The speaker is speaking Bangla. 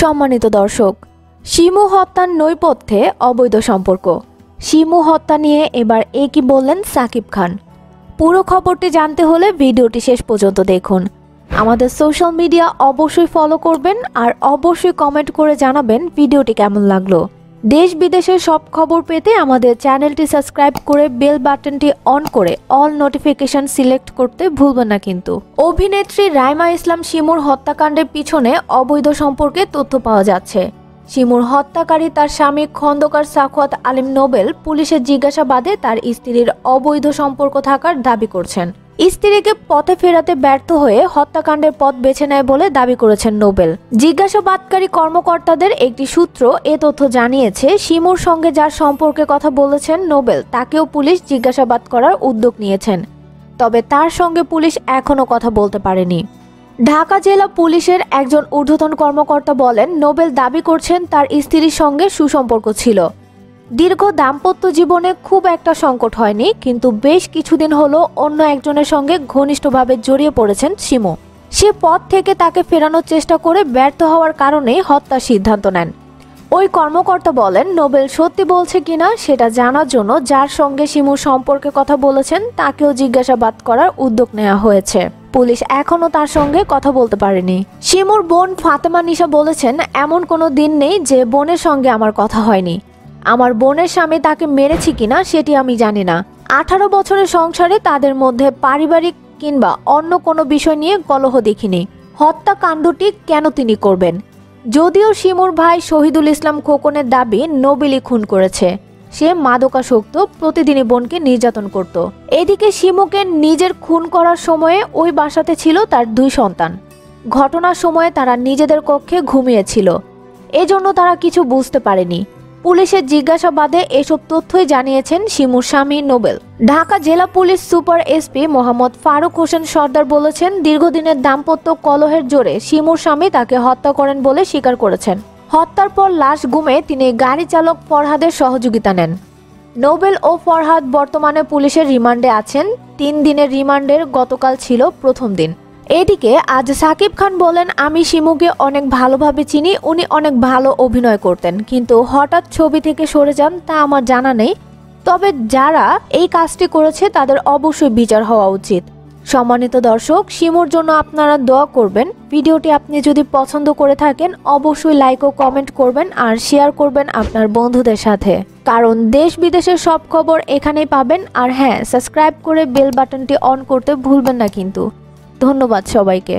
সম্মানিত দর্শক, শিমু হত্যার নৈপথ্যে অবৈধ সম্পর্ক। শিমু হত্যা নিয়ে এবার এ কি বললেন সাকিব খান? পুরো খবরটি জানতে হলে ভিডিওটি শেষ পর্যন্ত দেখুন। আমাদের সোশ্যাল মিডিয়া অবশ্যই ফলো করবেন আর অবশ্যই কমেন্ট করে জানাবেন ভিডিওটি কেমন লাগল। দেশ বিদেশের সব খবর পেতে আমাদের চ্যানেলটি সাবস্ক্রাইব করে বেল বাটনটি অন করে অল নোটিফিকেশন সিলেক্ট করতে ভুলবেন না কিন্তু। অভিনেত্রী রাইমা ইসলাম শিমুর হত্যাকাণ্ডের পিছনে অবৈধ সম্পর্কে তথ্য পাওয়া যাচ্ছে। শিমুর হত্যাকারী তার স্বামী খন্দকার সাখওয়াত আলিম নোবেল পুলিশের জিজ্ঞাসাবাদে তার স্ত্রীর অবৈধ সম্পর্ক থাকার দাবি করছেন। স্ত্রীকে পথে ফেরাতে ব্যর্থ হয়ে হত্যাকাণ্ডের পথ বেছে নেয় বলে দাবি করেছেন নোবেল। জিজ্ঞাসাবাদকারী কর্মকর্তাদের একটি সূত্র এ তথ্য জানিয়েছে, শিমুর সঙ্গে যার সম্পর্কে কথা বলেছেন নোবেল, তাকেও পুলিশ জিজ্ঞাসাবাদ করার উদ্যোগ নিয়েছেন। তবে তার সঙ্গে পুলিশ এখনও কথা বলতে পারেনি। ঢাকা জেলা পুলিশের একজন ঊর্ধ্বতন কর্মকর্তা বলেন, নোবেল দাবি করছেন তার স্ত্রীর সঙ্গে সুসম্পর্ক ছিল। দীর্ঘ দাম্পত্য জীবনে খুব একটা সংকট হয়নি, কিন্তু বেশ কিছুদিন হলো অন্য একজনের সঙ্গে ঘনিষ্ঠভাবে জড়িয়ে পড়েছেন শিমু। সে পথ থেকে তাকে ফেরানোর চেষ্টা করে ব্যর্থ হওয়ার কারণে হত্যার সিদ্ধান্ত নেন। ওই কর্মকর্তা বলেন, নোবেল সত্যি বলছে কিনা সেটা জানার জন্য যার সঙ্গে শিমুর সম্পর্কে কথা বলেছেন, তাকেও জিজ্ঞাসাবাদ করার উদ্যোগ নেওয়া হয়েছে। পুলিশ এখনও তার সঙ্গে কথা বলতে পারেনি। শিমুর বোন ফাতেমা নিশা বলেছেন, এমন কোনো দিন নেই যে বোনের সঙ্গে আমার কথা হয়নি। আমার বোনের স্বামী তাকে মেরেছি কিনা সেটি আমি জানি না। আঠারো বছরের সংসারে তাদের মধ্যে পারিবারিক কিংবা অন্য কোনো বিষয় নিয়ে কলহ দেখিনি। হত্যাকাণ্ডটি কেন তিনি করবেন? যদিও শিমুর ভাই শহীদুল ইসলাম খোকনের দাবি নবিলি খুন করেছে। সে মাদকাসক্ত প্রতিদিনই বোনকে নির্যাতন করত। এদিকে শিমুকে নিজের খুন করার সময়ে ওই বাসাতে ছিল তার দুই সন্তান। ঘটনার সময়ে তারা নিজেদের কক্ষে ঘুমিয়েছিল। এজন্য তারা কিছু বুঝতে পারেনি। পুলিশের জিজ্ঞাসাবাদে এসব তথ্যই জানিয়েছেন শিমুর স্বামী নোবেল। ঢাকা জেলা police super SP Mohammad Faruk Hossain Sardar বলেছেন, দীর্ঘদিনের দাম্পত্য কলহের জোরে শিমুর স্বামী তাকে হত্যা করেন বলে স্বীকার করেছেন। হত্যার পর লাশ গুমে তিনি গাড়ি চালক ফরহাদের সহযোগিতা নেন। নোবেল ও ফরহাদ বর্তমানে পুলিশের রিমান্ডে আছেন। তিন দিনের রিমান্ডের গতকাল ছিল প্রথম দিন। এদিকে আজ সাকিব খান বলেন, আমি শিমুকে অনেক ভালোভাবে চিনি, উনি অনেক ভালো অভিনয় করতেন। কিন্তু হঠাৎ ছবি থেকে সরে যান, তা আমার জানা নেই। তবে যারা এই কাজটি করেছে, তাদের অবশ্যই বিচার হওয়া উচিত। সম্মানিত দর্শক, শিমুর জন্য আপনারা দোয়া করবেন। ভিডিওটি আপনি যদি পছন্দ করে থাকেন, অবশ্যই লাইক ও কমেন্ট করবেন আর শেয়ার করবেন আপনার বন্ধুদের সাথে। কারণ দেশ বিদেশের সব খবর এখানেই পাবেন। আর হ্যাঁ সাবস্ক্রাইব করে বেল বাটনটি অন করতে ভুলবেন না কিন্তু। ধন্যবাদ সবাইকে।